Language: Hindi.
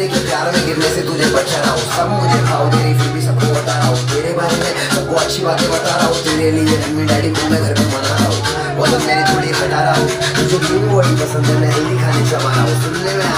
तेरे के प्यार में गिरने से तुझे बचा रहा हूँ सब मुझे खाओ, तेरी फिर भी सबको बता रहा हूँ तेरे बारे में सबको अच्छी बातें बता रहा हूँ। तेरे लिए मम्मी डैडी को मैं घर पे मना रहा हूँ। वो तो मेरी थोड़ी हटा रहा हूँ। तुझे क्यों बड़ी पसंद है? मैं हिंदी खाने जमा रहा हूँ। सुनने में